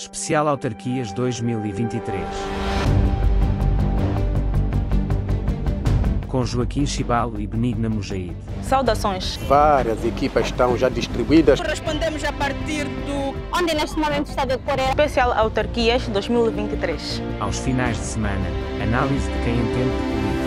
Especial Autarquias 2023. Com Joaquim Chibalo e Benigna Mujaíde. Saudações. Várias equipas estão já distribuídas. Respondemos a partir do onde neste momento está a decorrer Especial Autarquias 2023. Aos finais de semana, análise de quem entende de política.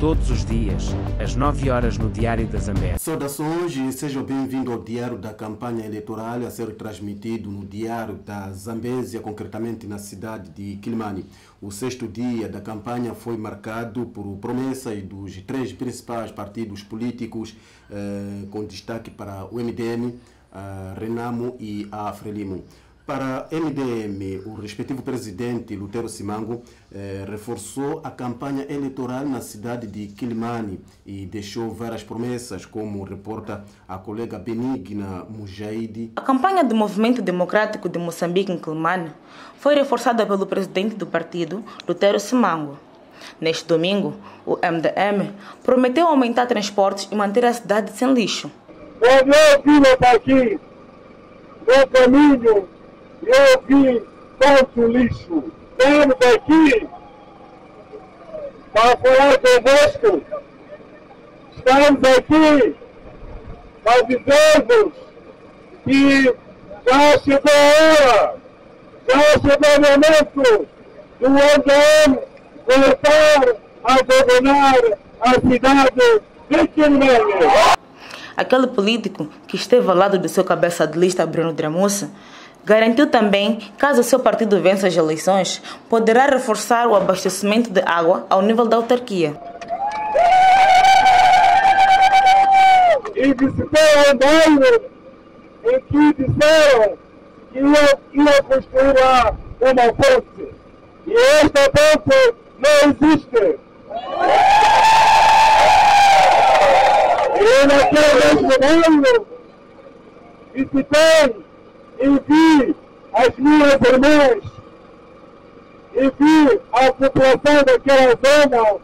Todos os dias, às 9 horas no Diário da Zambésia. Saudações e sejam bem-vindos ao Diário da Campanha Eleitoral a ser transmitido no Diário da Zambésia, concretamente na cidade de Quilimani. O sexto dia da campanha foi marcado por promessas dos três principais partidos políticos, eh, com destaque para o MDM, a Renamo e a Frelimo. Para MDM, o respectivo presidente Lutero Simango eh, reforçou a campanha eleitoral na cidade de Quilimani e deixou várias promessas, como reporta a colega Benigna Mujaidi. A campanha do Movimento Democrático de Moçambique em Quilimani foi reforçada pelo presidente do partido, Lutero Simango. Neste domingo, o MDM prometeu aumentar transportes e manter a cidade sem lixo. O meu filho está aqui, no caminho, eu vi tanto lixo. Estamos aqui para falar convosco. Estamos aqui para dizer-vos que já chegou a hora, já chegou o momento do MDM voltar a governar a cidade de Quilmene. Aquele político que esteve ao lado do seu cabeça de lista, Bruno Dramussa, garantiu também, caso seu partido vença as eleições, poderá reforçar o abastecimento de água ao nível da autarquia. E visitei o bairro em que disseram que ia, ia construir lá uma ponte. E esta ponte não existe. E naquele mesmo bairro visitei e vi as minhas irmãs e vi a população daquela zona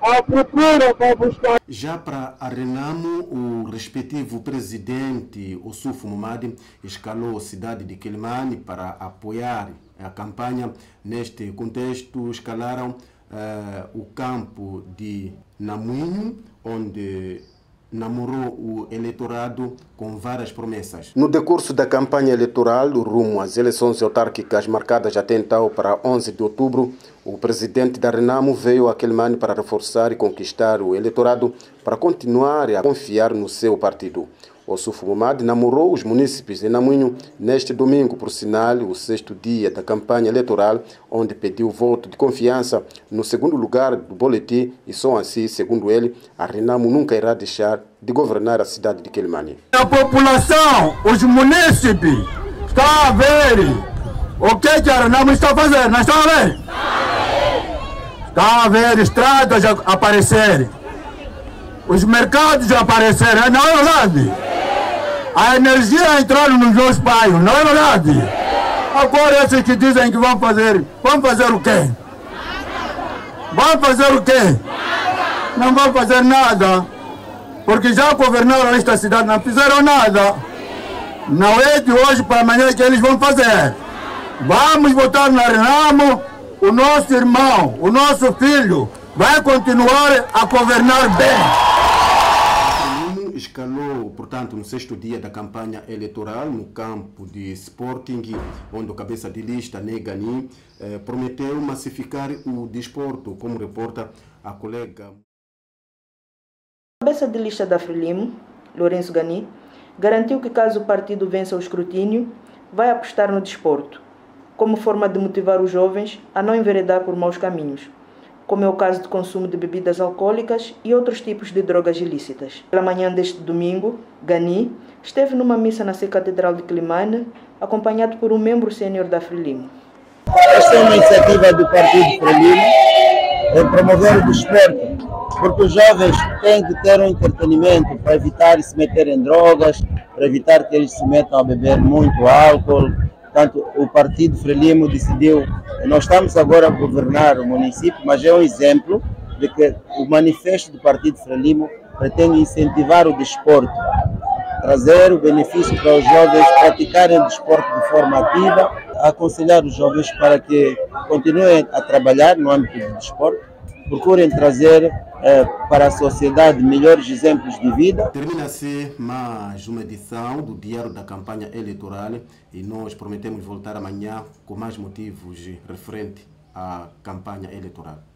à procura para buscar. Já para a Renamo, o respectivo presidente Ossufo Mumadi escalou a cidade de Quilimani para apoiar a campanha. Neste contexto, escalaram uh, o campo de Namuinho, onde namorou o eleitorado com várias promessas. No decurso da campanha eleitoral, rumo às eleições autárquicas marcadas até então para 11 de outubro, o presidente da Renamo veio a Quelimane para reforçar e conquistar o eleitorado para continuar a confiar no seu partido. O Sufumumad namorou os munícipes de Namunho neste domingo, por sinal, o sexto dia da campanha eleitoral, onde pediu voto de confiança no segundo lugar do boletim e só assim, segundo ele, a Renamo nunca irá deixar de governar a cidade de Quelimane. A população, os munícipes, estão a ver o que, que a Renamo está fazendo, não estão a ver? Estão a ver estradas aparecerem, os mercados a aparecerem, não é verdade? A energia entrando nos meus bairros, não é verdade? Agora esses que dizem que vão fazer, vão fazer o quê? Vão fazer o quê? Não vão fazer nada, porque já governaram esta cidade, não fizeram nada. Não é de hoje para amanhã que eles vão fazer. Vamos votar na Renamo, o nosso irmão, o nosso filho, vai continuar a governar bem escalou, portanto, no sexto dia da campanha eleitoral no campo de Sporting, onde o cabeça de lista, Negani, eh, prometeu massificar o desporto, como reporta a colega. O cabeça de lista da Frelimo, Lourenço Gani, garantiu que caso o partido vença o escrutínio, vai apostar no desporto, como forma de motivar os jovens a não enveredar por maus caminhos como é o caso de consumo de bebidas alcoólicas e outros tipos de drogas ilícitas. Pela manhã deste domingo, Gani esteve numa missa na Catedral de Climane, acompanhado por um membro sênior da Frelimo. Esta é uma iniciativa do Partido Frelimo em promover o desporto, porque os jovens têm que ter um entretenimento para evitar se meter em drogas, para evitar que eles se metam a beber muito álcool, Portanto, o Partido Frelimo decidiu, nós estamos agora a governar o município, mas é um exemplo de que o manifesto do Partido Frelimo pretende incentivar o desporto, trazer o benefício para os jovens praticarem o desporto de forma ativa. aconselhar os jovens para que continuem a trabalhar no âmbito do desporto, procurem trazer eh, para a sociedade melhores exemplos de vida. Termina-se mais uma edição do Diário da Campanha Eleitoral e nós prometemos voltar amanhã com mais motivos referentes à campanha eleitoral.